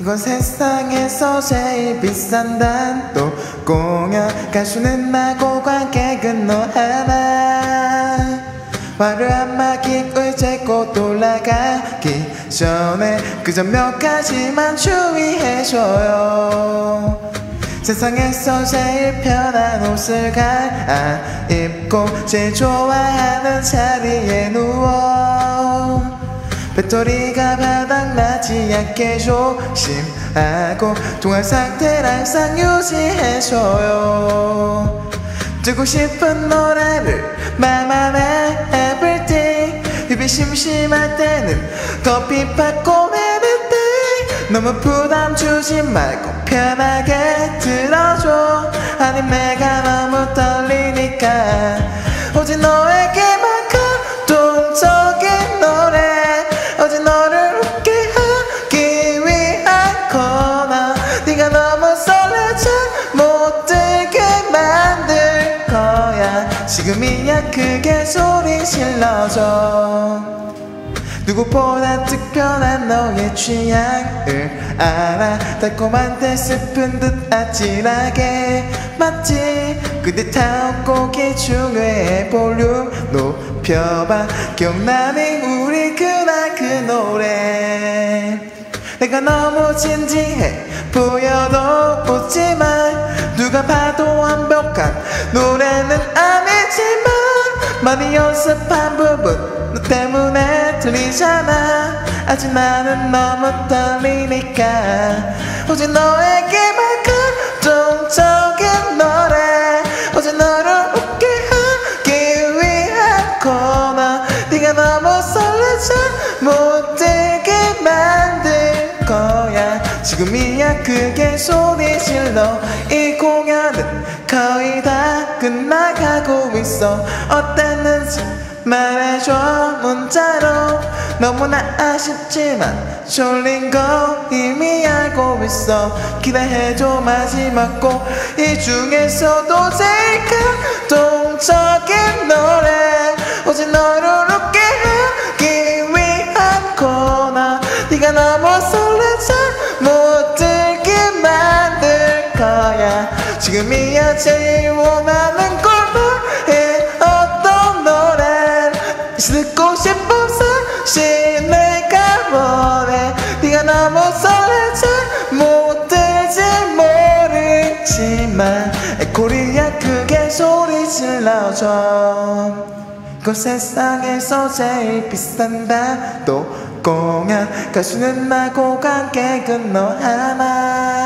이건 세상에서 제일 비싼 단도 공연 가수는 나고 관객은 너 하나. 화려한 막이 의제고 돌아가기 전에 그저 몇 가지만 주의해줘요. 세상에서 제일 편한 옷을 갈아입고 제일 좋아하는 자리에 누워 배터리가 바닥나지 않게 조심하고 통화 상태를 항상 유지해줘요. 듣고 싶은 노래를 말만 해 everything 입이 심심할 때는 커피 받고 매는데 너무 부담 주지 말고 편하게 들어줘. 아니 내가 너무 떨리니까 오직 너 지금이야 크게 소리 질러줘. 누구보다 특별한 너의 취향을 알아. 달콤한 데 슬픈 듯 아찔하게 맞지? 근데 다음 곡이 중요해. 볼륨 높여봐. 기억나니 우리 그날 그 노래. 내가 너무 진지해 보여도 웃지만 누가 봐도 완벽한 노래는 많이 연습한 부분 너 때문에 들리잖아. 나는 너무 떨리니까 오직 너에게만 감 지금이야 크게 소리 질러. 이 공연은 거의 다 끝나가고 있어. 어땠는지 말해줘 문자로. 너무나 아쉽지만 졸린 거 이미 알고 있어. 기대해줘 마지막 곡 이 중에서도 제일 감동적인 노래 지금이야 제일 원하는 걸 너의 어떤 노래 듣고 싶어서 사실 내가 원해 네가 너무 설레지? 못 들지 모르지만 코리아 크게 소리 질러줘. 그 세상에서 제일 비싼 단도 공연. 가수는 나고 관객은 너 하나